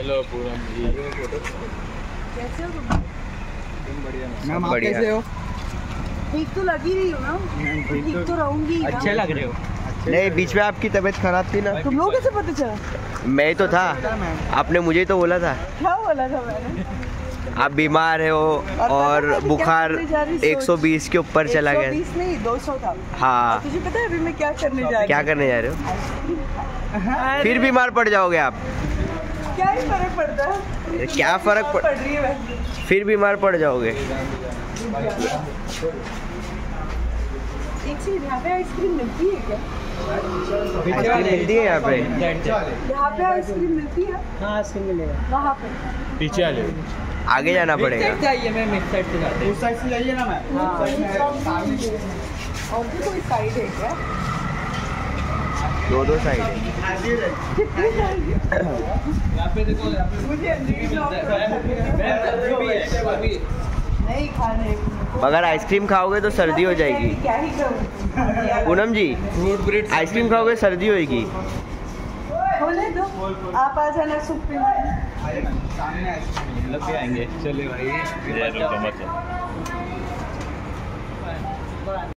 Hello Poonam जी कैसे हो तुम? मैम आप कैसे हो? ठीक तो लग ही रही हो ना? ठीक तो रहूँगी अच्छे लग रहे हो। नहीं बीच में आपकी तबीयत खराब थी ना। तुम लोगों कैसे पता चला? मैं तो था। आपने मुझे ही तो बोला था। क्या बोला था मैंने? आप बीमार है हो और बुखार क्या करने जा 120 के ऊपर चला गया। 120 नहीं 200 था। हाँ। तुझे पता है अभी मैं क्या करने जा रही क्या करने जा रहे हो? फिर बीमार पड़ जाओगे आप। क्या ही फ़र्क पड़ता है? क्या फ़र्क पड़ रही है वैसे फिर बीमार पड़ जाओगे। एक चीज़ यहाँ पे आइसक्रीम मिलती है क्या? आइसक्रीम मिलती है यहाँ पे। यहाँ पे आइसक्रीम मिलती है? हाँ आइसक्रीम मिलेगा। वहाँ पे। पीछे आ आगे जाना पड़ेगा। चाहिए मैम इस साइड से जाते उस साइड से जाइए ना मैम। और भी कोई साइड है क्या? दो दो साइड है। है? मगर आइसक्रीम खाओगे तो सर्दी हो जाएगी। क्या ही करूँ पूनम जी आइसक्रीम खाओगे सर्दी होगी दो आप आ जाना पे। सामने आइसक्रीम आएँगे। चले भाई। रुको मत